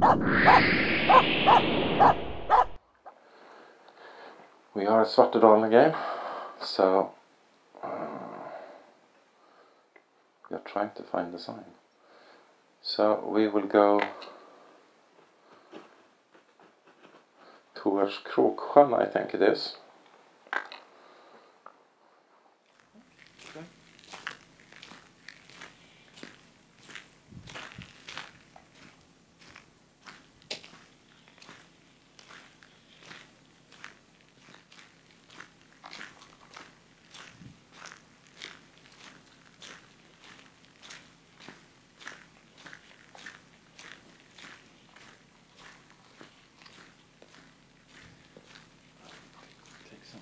We are at Svartedalen again, so uh, we are trying to find the sign. So we will go towards Kråksjön, I think it is. Take some.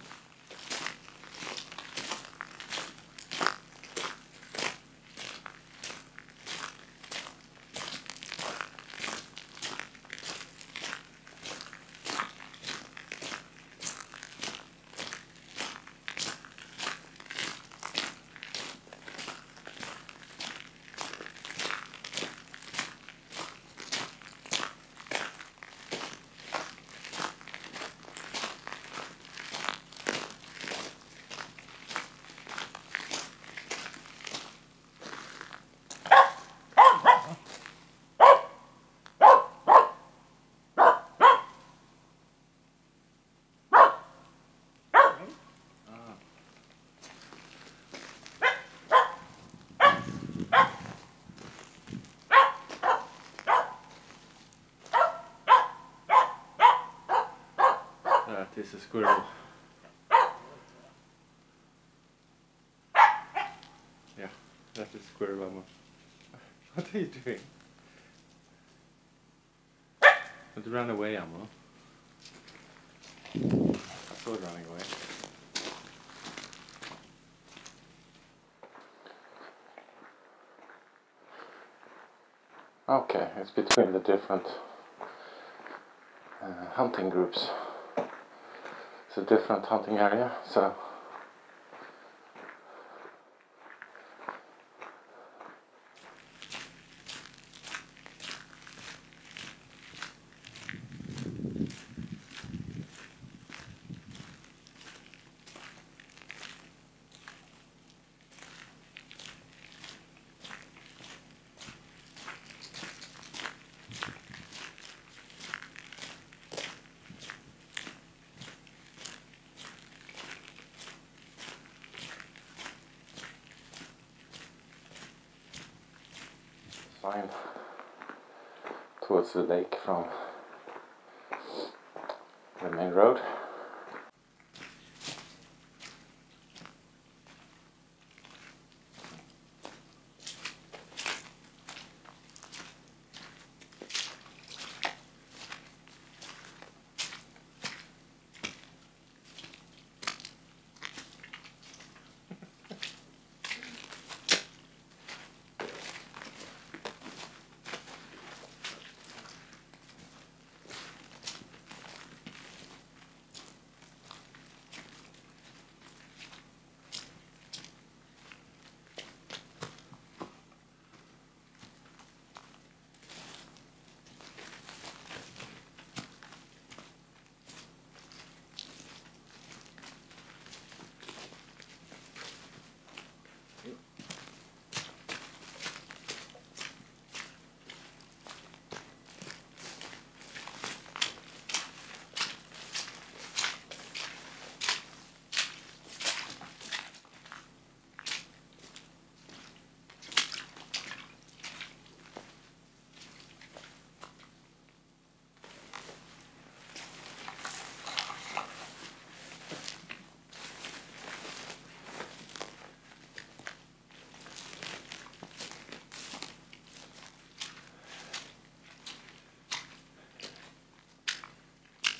That is a squirrel. Yeah, that is squirrel Emma. What are you doing? Don't run away, Emma. I saw it running away. Okay, it's between the different uh, hunting groups. It's a different hunting area, so towards the lake from the main road.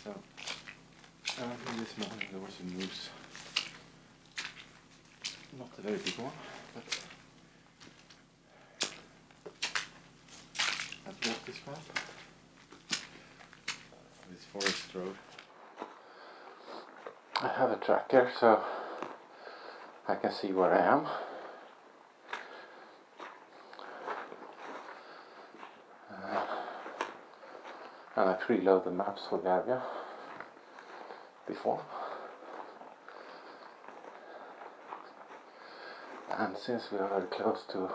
So, uh, this morning there was a moose. Not a very big one, but I've walked this path. This forest road. I have a tracker so I can see where I am. Uh, and I preload the maps for the area before. And since we are very close to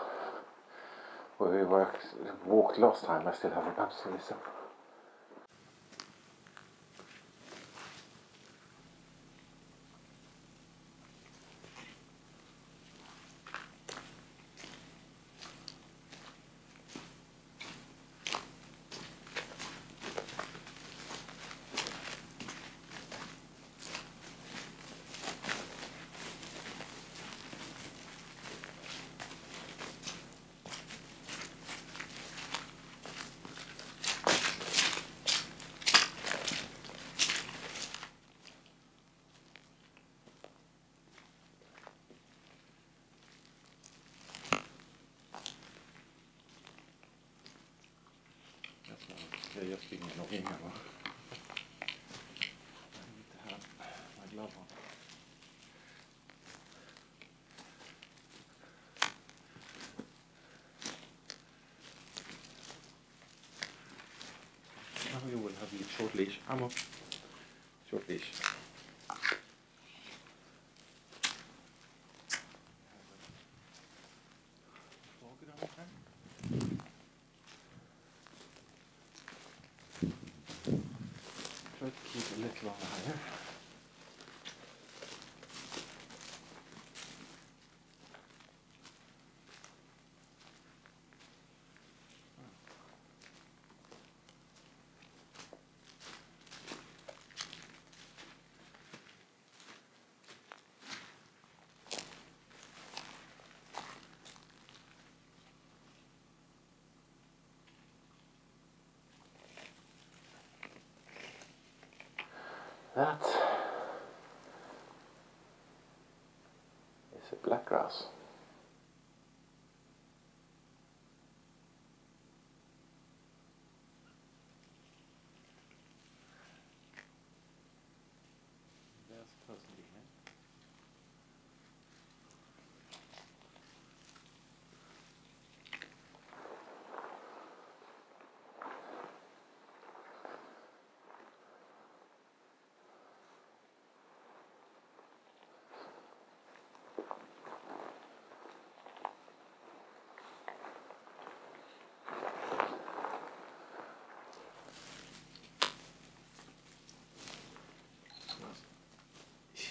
where we worked, walked last time, I still have a to listen. That's not okay, just being annoying now. I need to have my glove on. Now we will have a short leash. Aamu. Short leash. Fågel on the keep it a little That is a black grouse.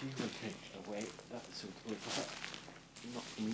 She take away that sort of, not me.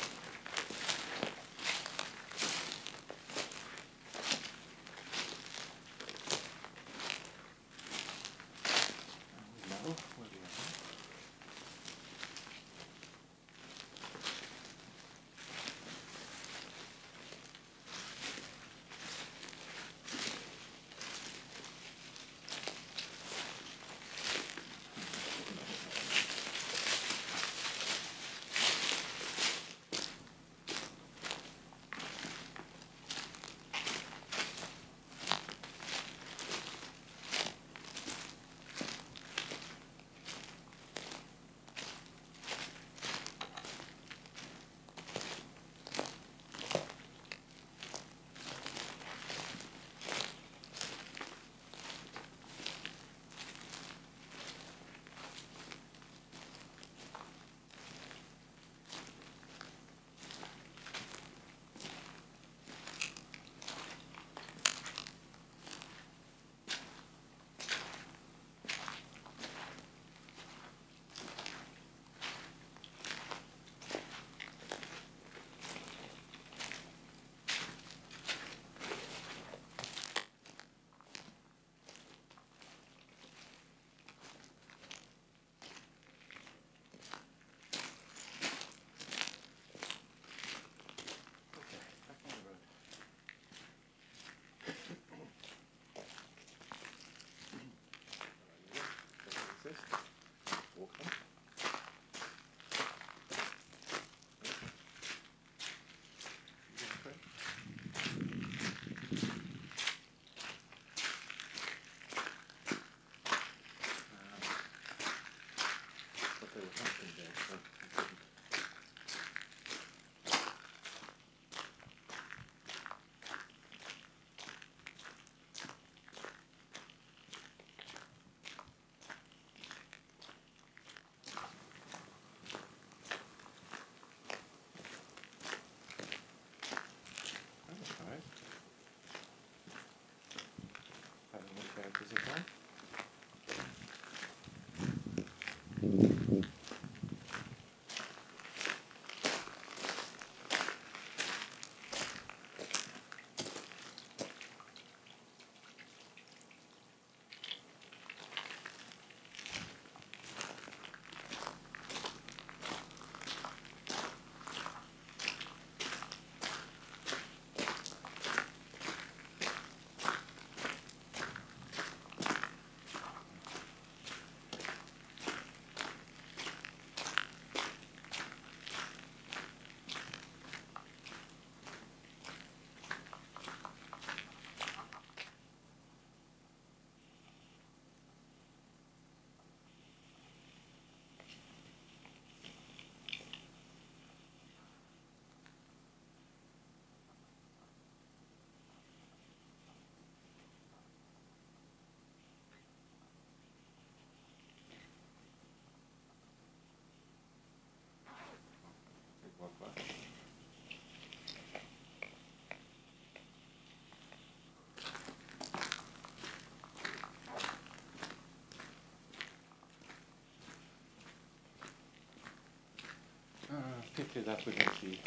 Pity that we don't see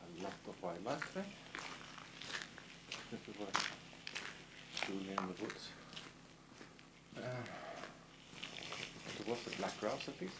a lot of wildlife today. Since we were truly in the woods. Uh, there was a black grouse at least.